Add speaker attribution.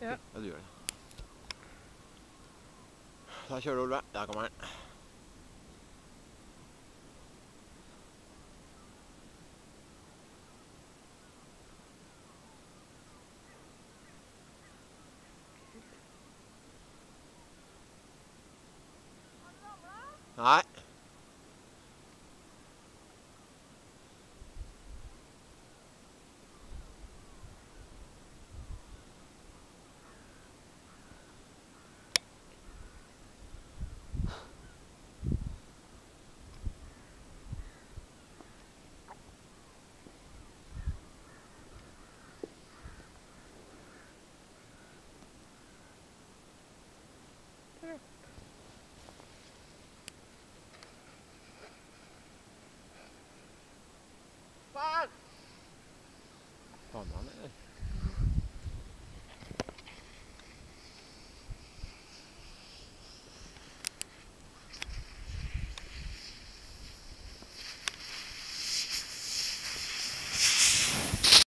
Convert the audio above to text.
Speaker 1: Ja.
Speaker 2: ja, du gjør det. Der kjører du, Olve. Der kommer den. Nei. sommaren